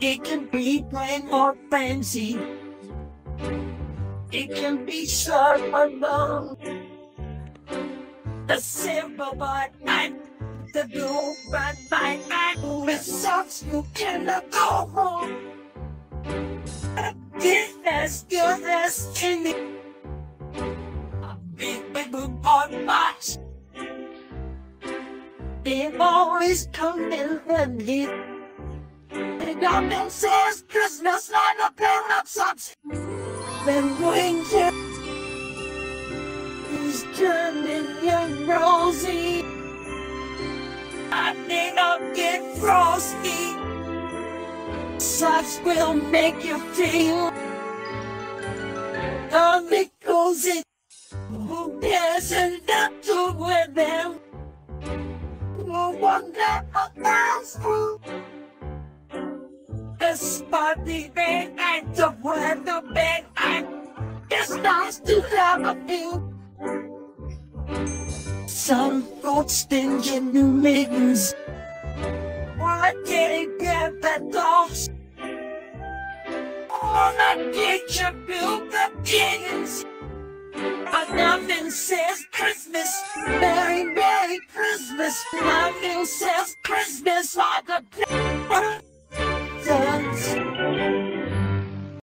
It can be plain or fancy. It can be short or long. The silver but I, the blue but my I, with socks you cannot go as good as any. A big big book on much. They always come in handy. Says Christmas not a pair of socks. Then winter is turning young rosy. I may not get frosty. Socks will make you feel the cozy. Who dares not to wear them? No one never goes through. The spotty bed and the bed and it's nice to have a few. Some folks stingy new mittens. Why can't get the dogs? On a picture built the kittens. But nothing says Christmas. Merry, Merry Christmas. Nothing says Christmas like a.